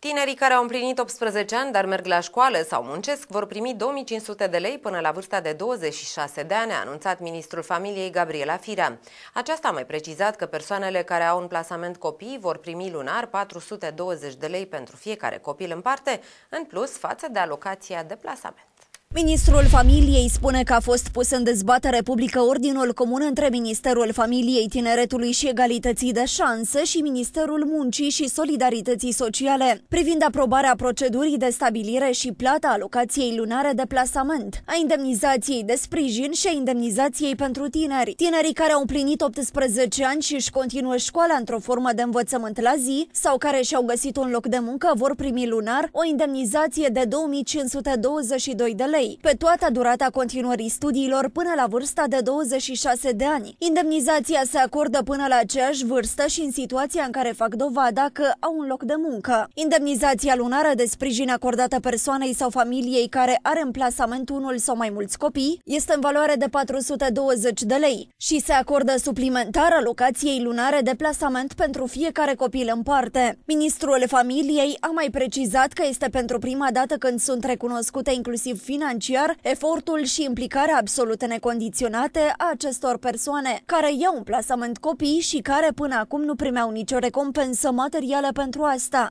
Tinerii care au împlinit 18 ani, dar merg la școală sau muncesc, vor primi 2500 de lei până la vârsta de 26 de ani, a anunțat ministrul familiei Gabriela Firea. Aceasta a mai precizat că persoanele care au un plasament copii vor primi lunar 420 de lei pentru fiecare copil în parte, în plus față de alocația de plasament. Ministrul Familiei spune că a fost pus în dezbatere publică ordinul comun între Ministerul Familiei, Tineretului și Egalității de Șanse și Ministerul Muncii și Solidarității Sociale, privind aprobarea procedurii de stabilire și plata alocației lunare de plasament, a indemnizației de sprijin și a indemnizației pentru tineri. Tinerii care au împlinit 18 ani și își continuă școala într-o formă de învățământ la zi sau care și-au găsit un loc de muncă vor primi lunar o indemnizație de 2522 de lei lei pe toată durata continuării studiilor până la vârsta de 26 de ani. Indemnizația se acordă până la aceeași vârstă și în situația în care fac dovada că au un loc de muncă. Indemnizația lunară de sprijin acordată persoanei sau familiei care are în plasament unul sau mai mulți copii este în valoare de 420 de lei și se acordă suplimentar alocației lunare de plasament pentru fiecare copil în parte. Ministrul familiei a mai precizat că este pentru prima dată când sunt recunoscute inclusiv financiar financiar efortul și implicarea absolut necondiționate a acestor persoane, care iau un plasament copii și care până acum nu primeau nicio recompensă materială pentru asta.